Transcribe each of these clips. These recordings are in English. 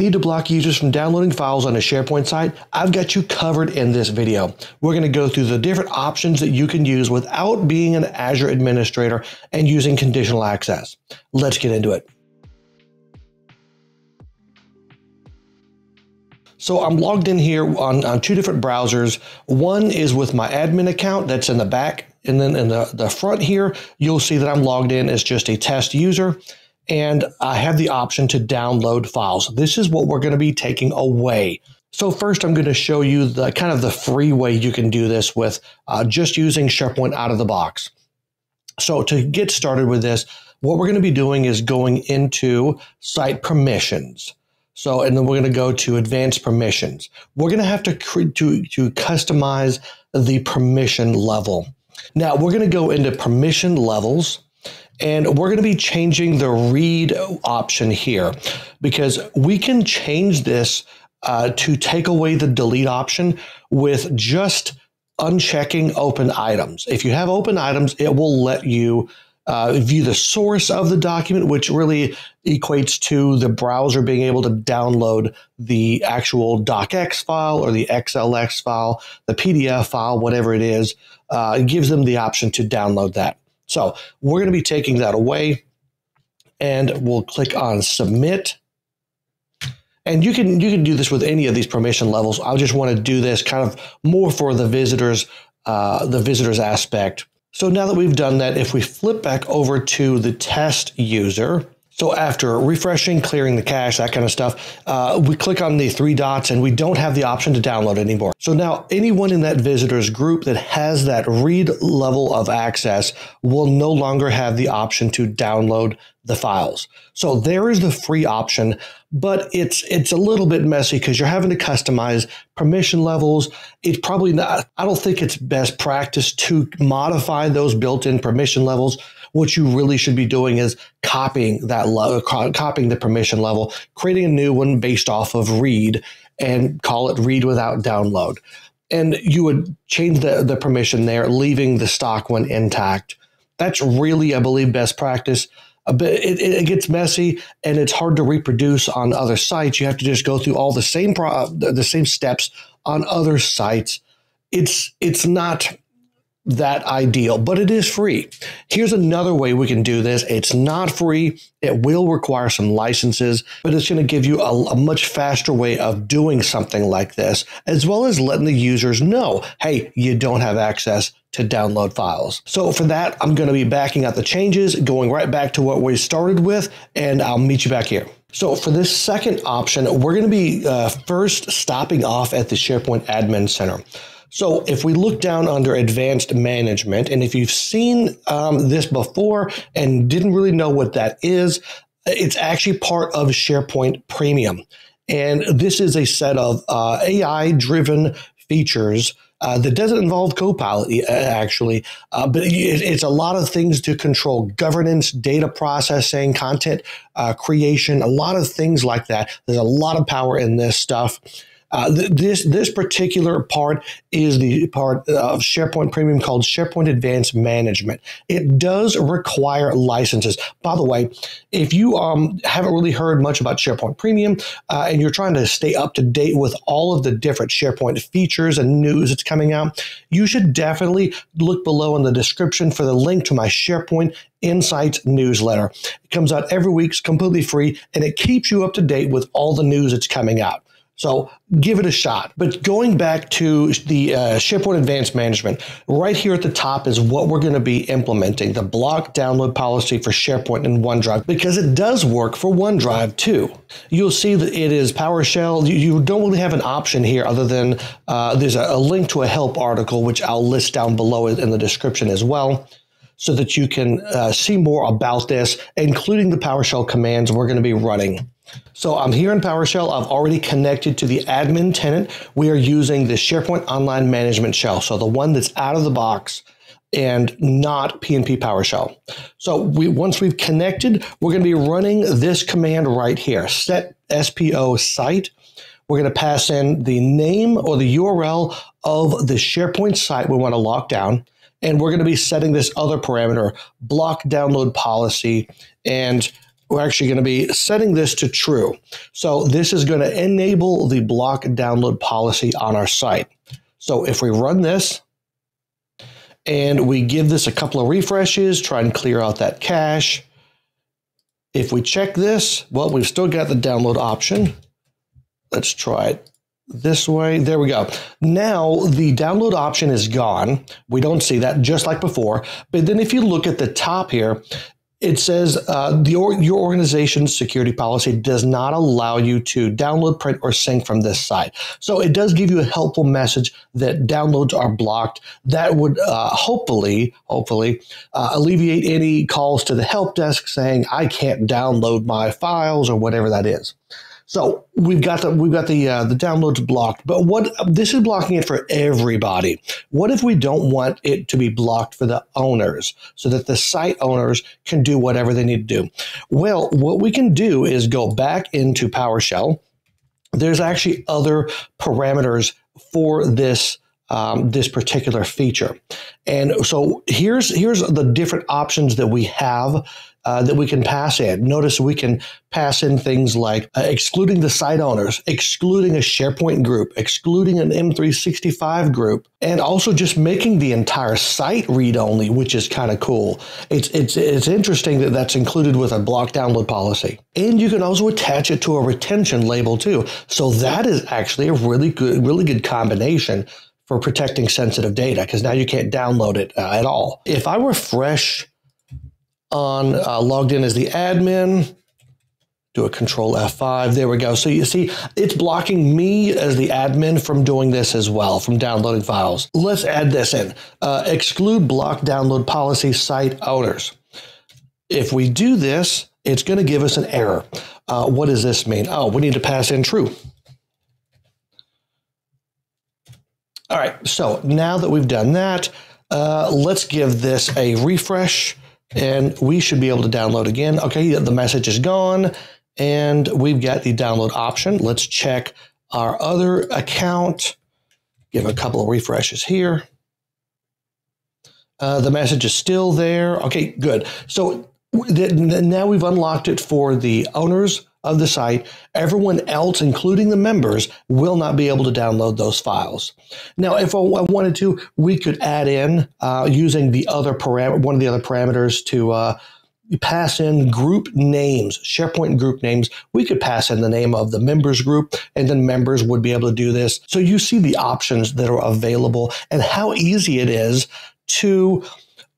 Need to block users from downloading files on a SharePoint site? I've got you covered in this video. We're going to go through the different options that you can use without being an Azure administrator and using conditional access. Let's get into it. So I'm logged in here on, on two different browsers. One is with my admin account that's in the back. And then in the, the front here, you'll see that I'm logged in as just a test user and I have the option to download files. This is what we're going to be taking away. So first, I'm going to show you the kind of the free way you can do this with uh, just using SharePoint out of the box. So to get started with this, what we're going to be doing is going into site permissions. So, and then we're going to go to advanced permissions. We're going to have to, to, to customize the permission level. Now we're going to go into permission levels and we're going to be changing the read option here because we can change this uh, to take away the delete option with just unchecking open items. If you have open items, it will let you uh, view the source of the document, which really equates to the browser being able to download the actual docx file or the xlx file, the PDF file, whatever it is. Uh, it gives them the option to download that. So we're going to be taking that away and we'll click on submit. And you can you can do this with any of these permission levels. I just want to do this kind of more for the visitors, uh, the visitors aspect. So now that we've done that, if we flip back over to the test user, so after refreshing, clearing the cache, that kind of stuff, uh, we click on the three dots and we don't have the option to download anymore. So now anyone in that visitors group that has that read level of access will no longer have the option to download the files. So there is the free option, but it's it's a little bit messy because you're having to customize permission levels. It's probably not. I don't think it's best practice to modify those built-in permission levels what you really should be doing is copying that level, uh, copying the permission level, creating a new one based off of read and call it read without download. And you would change the, the permission there, leaving the stock one intact. That's really, I believe, best practice. But it, it, gets messy and it's hard to reproduce on other sites. You have to just go through all the same pro, the same steps on other sites. It's it's not that ideal, but it is free. Here's another way we can do this. It's not free. It will require some licenses, but it's going to give you a, a, much faster way of doing something like this, as well as letting the users know, hey, you don't have access to download files. So for that, I'm going to be backing out the changes, going right back to what we started with, and I'll meet you back here. So for this second option, we're going to be uh, first stopping off at the SharePoint Admin Center. So if we look down under advanced management, and if you've seen um, this before and didn't really know what that is, it's actually part of SharePoint Premium. And this is a set of uh, AI driven features uh, that doesn't involve Copilot, uh, actually, uh, but it, it's a lot of things to control governance, data processing, content uh, creation, a lot of things like that. There's a lot of power in this stuff. Uh, th- this this particular part is the part of SharePoint Premium called SharePoint Advanced Management. It does require licenses. By the way, if you um, haven't really heard much about SharePoint Premium uh, and you're trying to stay up to date with all of the different SharePoint features and news that's coming out, you should definitely look below in the description for the link to my SharePoint Insights newsletter. It comes out every week, it's completely free, and it keeps you up to date with all the news that's coming out. So give it a shot. But going back to the uh, SharePoint Advanced Management, right here at the top is what we're going to be implementing the block download policy for SharePoint and OneDrive because it does work for OneDrive too. You'll see that it is PowerShell. You, don't really have an option here other than uh, there's a, a link to a help article, which I'll list down below in the description as well so that you can uh, see more about this, including the PowerShell commands we're going to be running. So I'm here in PowerShell. I've already connected to the admin tenant. We are using the SharePoint Online Management Shell, so the one that's out of the box and not PNP PowerShell. So we, once we've connected, we're going to be running this command right here, set SPO site. We're going to pass in the name or the URL of the SharePoint site we want to lock down. And we're going to be setting this other parameter, block download policy. And we're actually going to be setting this to true. So this is going to enable the block download policy on our site. So if we run this and we give this a couple of refreshes, try and clear out that cache. If we check this, well, we've still got the download option. Let's try it this way. There we go. Now the download option is gone. We don't see that just like before. But then if you look at the top here, it says uh, the, your organization's security policy does not allow you to download, print, or sync from this site. So it does give you a helpful message that downloads are blocked. That would uh, hopefully, hopefully, uh, alleviate any calls to the help desk saying I can't download my files or whatever that is. So we've got the we've got the uh, the downloads blocked, but what this is blocking it for everybody. What if we don't want it to be blocked for the owners, so that the site owners can do whatever they need to do? Well, what we can do is go back into PowerShell. There's actually other parameters for this um, this particular feature. And so here's here's the different options that we have uh, that we can pass in. Notice we can pass in things like uh, excluding the site owners, excluding a SharePoint group, excluding an M365 group, and also just making the entire site read only, which is kind of cool. It's it's it's interesting that that's included with a block download policy, and you can also attach it to a retention label too. So that is actually a really good really good combination for protecting sensitive data because now you can't download it uh, at all. If I refresh on uh, logged in as the admin, do a control F5, there we go. So you see, it's blocking me as the admin from doing this as well, from downloading files. Let's add this in. Uh, exclude block download policy site owners. If we do this, it's going to give us an error. Uh, what does this mean? Oh, we need to pass in true. All right, so now that we've done that, uh, let's give this a refresh and we should be able to download again. Okay, the message is gone and we've got the download option. Let's check our other account, give a couple of refreshes here. Uh, the message is still there. Okay, good. So now we've unlocked it for the owners of the site, everyone else, including the members, will not be able to download those files. Now, if I wanted to, we could add in uh, using the other param- one of the other parameters to uh, pass in group names, SharePoint group names. We could pass in the name of the members group, and then members would be able to do this. So you see the options that are available and how easy it is to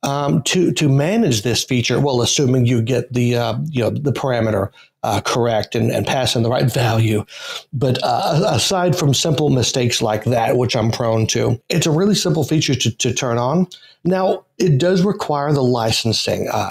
um, to to manage this feature. Well, assuming you get the uh, you know the parameter uh, correct and, and pass in the right value. But uh, aside from simple mistakes like that, which I'm prone to, it's a really simple feature to, to turn on. Now, it does require the licensing, uh,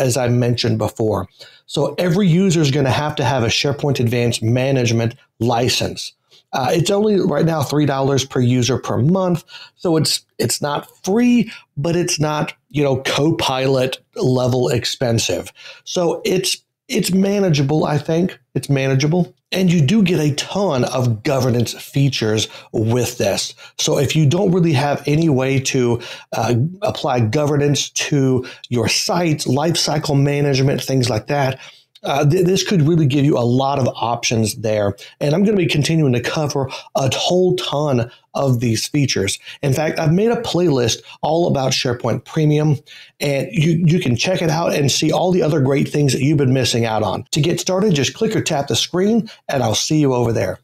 as I mentioned before. So every user is going to have to have a SharePoint Advanced Management license. Uh, it's only right now three dollars per user per month, so it's it's not free, but it's not you know Copilot level expensive. So it's it's manageable, I think. It's manageable. And you do get a ton of governance features with this. So if you don't really have any way to uh, apply governance to your site, lifecycle management, things like that, uh, th- this could really give you a lot of options there. And I'm going to be continuing to cover a whole ton of these features. In fact, I've made a playlist all about SharePoint Premium, and you, you can check it out and see all the other great things that you've been missing out on. To get started, just click or tap the screen, and I'll see you over there.